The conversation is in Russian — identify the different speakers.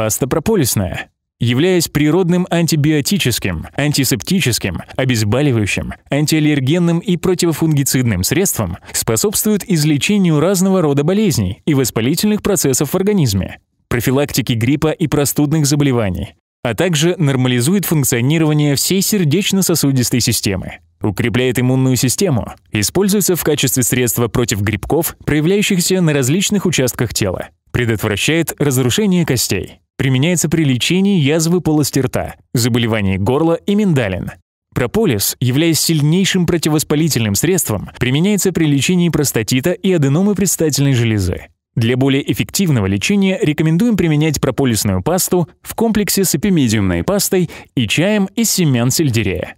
Speaker 1: Паста прополисная. Являясь природным антибиотическим, антисептическим, обезболивающим, антиаллергенным и противофунгицидным средством, способствует излечению разного рода болезней и воспалительных процессов в организме, профилактике гриппа и простудных заболеваний, а также нормализует функционирование всей сердечно-сосудистой системы. Укрепляет иммунную систему, используется в качестве средства против грибков, проявляющихся на различных участках тела, предотвращает разрушение костей, применяется при лечении язвы полости рта, заболеваний горла и миндалин. Прополис, являясь сильнейшим противовоспалительным средством, применяется при лечении простатита и аденомы предстательной железы. Для более эффективного лечения рекомендуем применять прополисную пасту в комплексе с эпимедиумной пастой и чаем из семян сельдерея.